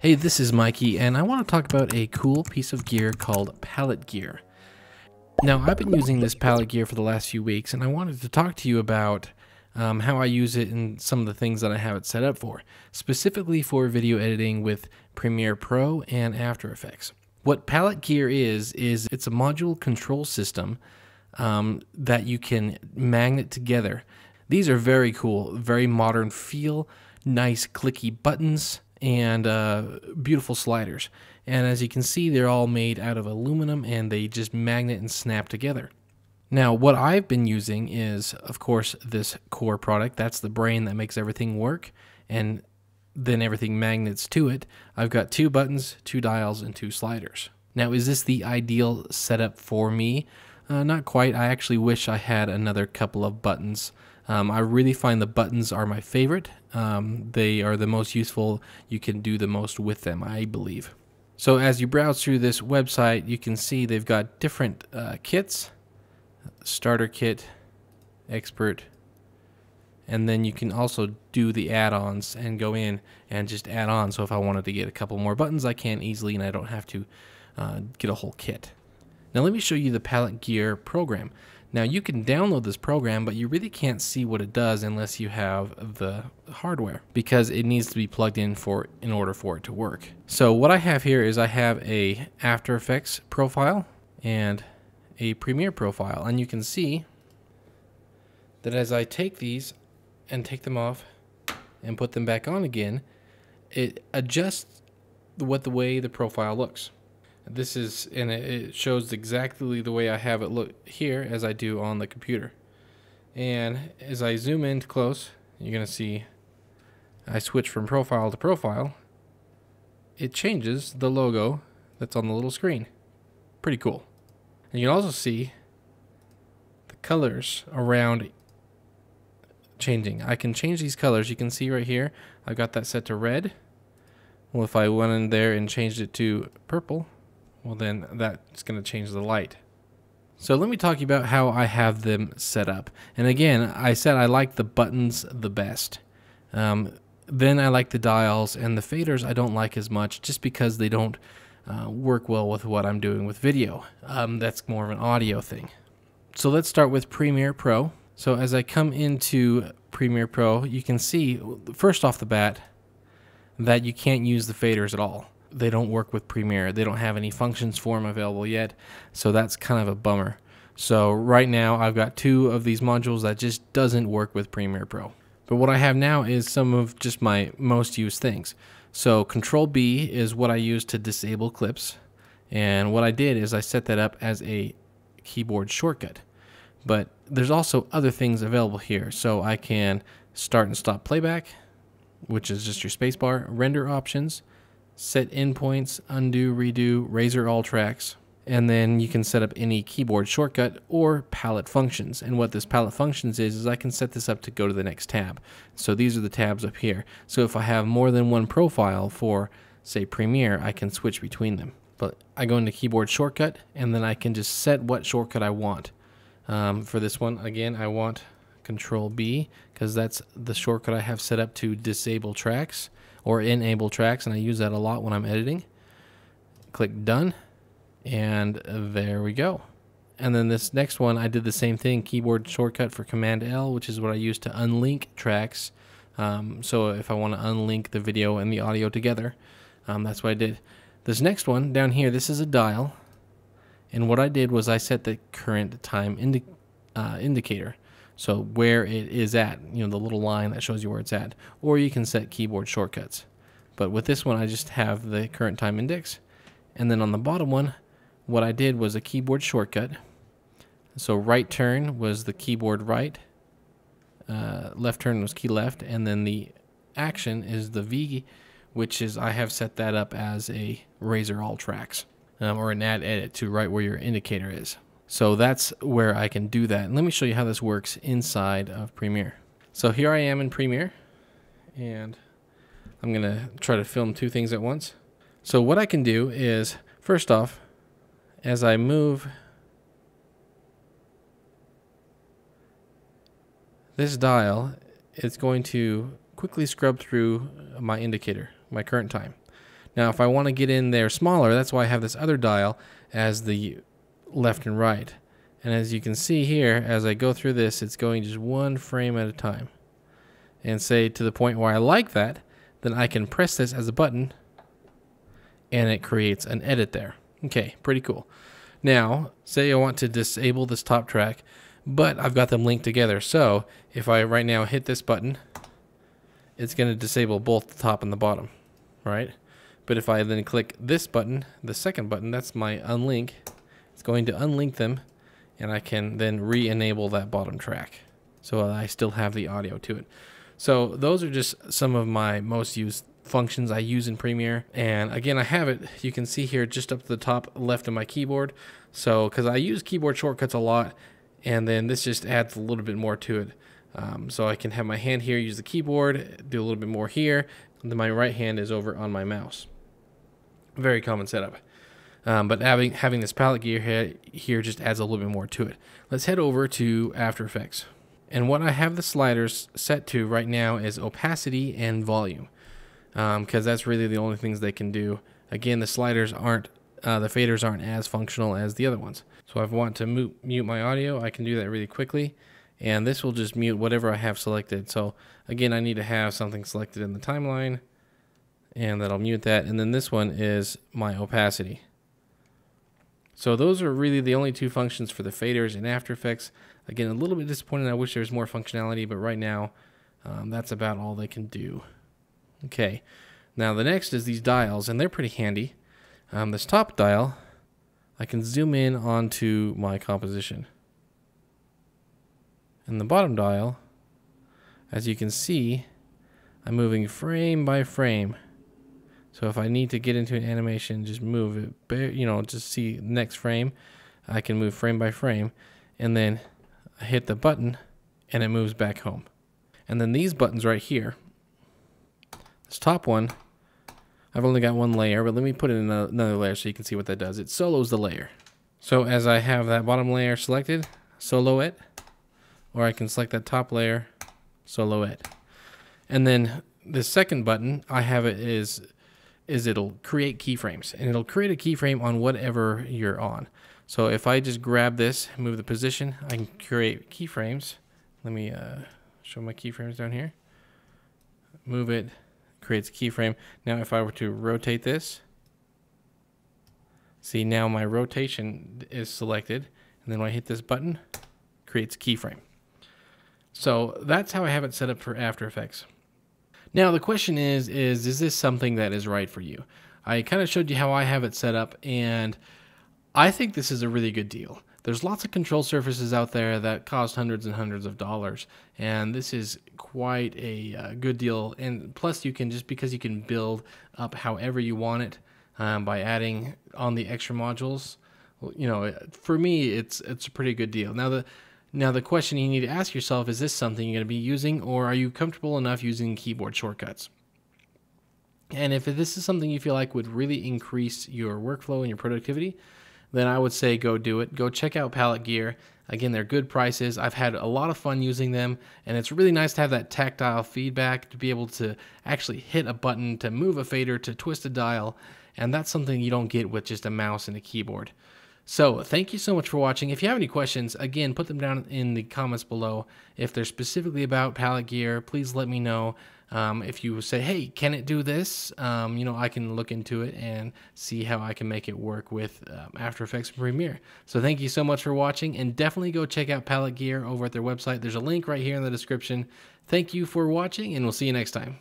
Hey, this is Mikey, and I want to talk about a cool piece of gear called Palette Gear. Now, I've been using this Palette Gear for the last few weeks, and I wanted to talk to you about um, how I use it and some of the things that I have it set up for, specifically for video editing with Premiere Pro and After Effects. What Palette Gear is, is it's a module control system um, that you can magnet together. These are very cool, very modern feel, nice clicky buttons, and uh, beautiful sliders. And as you can see, they're all made out of aluminum and they just magnet and snap together. Now, what I've been using is, of course, this core product. That's the brain that makes everything work, and then everything magnets to it. I've got two buttons, two dials, and two sliders. Now, is this the ideal setup for me? Uh, not quite. I actually wish I had another couple of buttons. Um, I really find the buttons are my favorite. Um, they are the most useful. You can do the most with them, I believe. So as you browse through this website, you can see they've got different uh, kits, starter kit, expert, and then you can also do the add-ons and go in and just add on. So if I wanted to get a couple more buttons, I can easily, and I don't have to uh, get a whole kit. Now let me show you the Palette Gear program. Now you can download this program, but you really can't see what it does unless you have the hardware because it needs to be plugged in for in order for it to work. So what I have here is I have a After Effects profile and a Premiere profile, and you can see that as I take these and take them off and put them back on again, it adjusts what the way the profile looks. This is, and it shows exactly the way I have it look here as I do on the computer. And as I zoom in close, you're going to see I switch from profile to profile. It changes the logo that's on the little screen. Pretty cool. And you can also see the colors around changing. I can change these colors. You can see right here, I've got that set to red. Well, if I went in there and changed it to purple, well then that's going to change the light. So let me talk about how I have them set up. And again, I said I like the buttons the best. Um, then I like the dials and the faders I don't like as much just because they don't uh, work well with what I'm doing with video. Um, that's more of an audio thing. So let's start with Premiere Pro. So as I come into Premiere Pro, you can see first off the bat that you can't use the faders at all they don't work with Premiere. They don't have any functions for them available yet, so that's kind of a bummer. So right now I've got two of these modules that just doesn't work with Premiere Pro. But what I have now is some of just my most used things. So Control B is what I use to disable clips. And what I did is I set that up as a keyboard shortcut. But there's also other things available here. So I can start and stop playback, which is just your spacebar, render options, set endpoints, undo, redo, razor all tracks, and then you can set up any keyboard shortcut or palette functions. And what this palette functions is, is I can set this up to go to the next tab. So these are the tabs up here. So if I have more than one profile for, say, Premiere, I can switch between them. But I go into keyboard shortcut, and then I can just set what shortcut I want. Um, for this one, again, I want Control B, because that's the shortcut I have set up to disable tracks or enable tracks, and I use that a lot when I'm editing. Click done, and there we go. And then this next one, I did the same thing, keyboard shortcut for Command L, which is what I use to unlink tracks. Um, so if I want to unlink the video and the audio together, um, that's what I did. This next one down here, this is a dial. And what I did was I set the current time indi uh, indicator. So where it is at, you know, the little line that shows you where it's at. Or you can set keyboard shortcuts. But with this one, I just have the current time index. And then on the bottom one, what I did was a keyboard shortcut. So right turn was the keyboard right. Uh, left turn was key left. And then the action is the V, which is I have set that up as a razor all tracks. Um, or an add edit to right where your indicator is. So that's where I can do that. And let me show you how this works inside of Premiere. So here I am in Premiere and I'm going to try to film two things at once. So what I can do is, first off, as I move this dial, it's going to quickly scrub through my indicator, my current time. Now, if I want to get in there smaller, that's why I have this other dial as the left and right. And as you can see here, as I go through this, it's going just one frame at a time. And say to the point where I like that, then I can press this as a button and it creates an edit there. Okay, pretty cool. Now, say I want to disable this top track, but I've got them linked together. So if I right now hit this button, it's going to disable both the top and the bottom, right? But if I then click this button, the second button, that's my unlink, it's going to unlink them and I can then re-enable that bottom track. So I still have the audio to it. So those are just some of my most used functions I use in Premiere. And again, I have it, you can see here just up to the top left of my keyboard. So, because I use keyboard shortcuts a lot, and then this just adds a little bit more to it. Um, so I can have my hand here, use the keyboard, do a little bit more here, and then my right hand is over on my mouse. Very common setup. Um, but having having this palette gear here, here just adds a little bit more to it. Let's head over to After Effects. And what I have the sliders set to right now is opacity and volume because um, that's really the only things they can do. Again, the sliders aren't, uh, the faders aren't as functional as the other ones. So if I want to mute, mute my audio, I can do that really quickly. And this will just mute whatever I have selected. So again, I need to have something selected in the timeline and that'll mute that. And then this one is my opacity. So those are really the only two functions for the faders in After Effects. Again, a little bit disappointed. I wish there was more functionality, but right now, um, that's about all they can do. Okay, now the next is these dials, and they're pretty handy. Um, this top dial, I can zoom in onto my composition. And the bottom dial, as you can see, I'm moving frame by frame. So if I need to get into an animation, just move it, you know, just see next frame. I can move frame by frame, and then I hit the button, and it moves back home. And then these buttons right here, this top one, I've only got one layer, but let me put it in another layer so you can see what that does. It solos the layer. So as I have that bottom layer selected, solo it, or I can select that top layer, solo it. And then the second button, I have it is, is it'll create keyframes, and it'll create a keyframe on whatever you're on. So if I just grab this, move the position, I can create keyframes. Let me uh, show my keyframes down here. Move it, creates a keyframe. Now if I were to rotate this, see now my rotation is selected. And then when I hit this button, creates a keyframe. So that's how I have it set up for After Effects. Now the question is, is, is this something that is right for you? I kind of showed you how I have it set up and I think this is a really good deal. There's lots of control surfaces out there that cost hundreds and hundreds of dollars, and this is quite a uh, good deal. And plus, you can just because you can build up however you want it um, by adding on the extra modules. You know, for me, it's it's a pretty good deal. Now the now the question you need to ask yourself is: This something you're going to be using, or are you comfortable enough using keyboard shortcuts? And if this is something you feel like would really increase your workflow and your productivity, then I would say go do it. Go check out Palette Gear. Again, they're good prices. I've had a lot of fun using them, and it's really nice to have that tactile feedback to be able to actually hit a button, to move a fader, to twist a dial, and that's something you don't get with just a mouse and a keyboard. So, thank you so much for watching. If you have any questions, again, put them down in the comments below. If they're specifically about Palette Gear, please let me know. Um, if you say, hey, can it do this? Um, you know, I can look into it and see how I can make it work with um, After Effects Premiere. So thank you so much for watching, and definitely go check out Palette Gear over at their website. There's a link right here in the description. Thank you for watching, and we'll see you next time.